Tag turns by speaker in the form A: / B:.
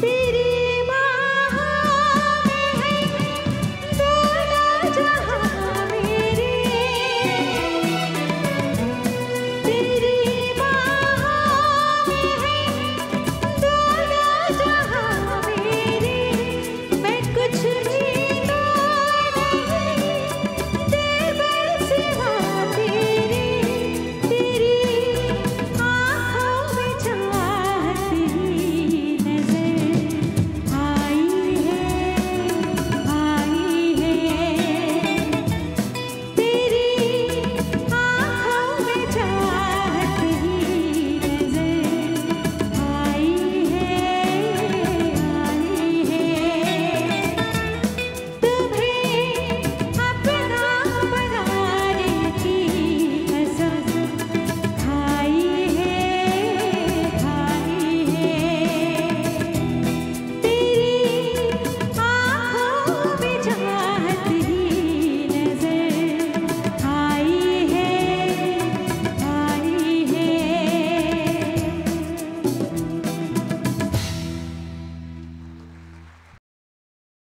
A: See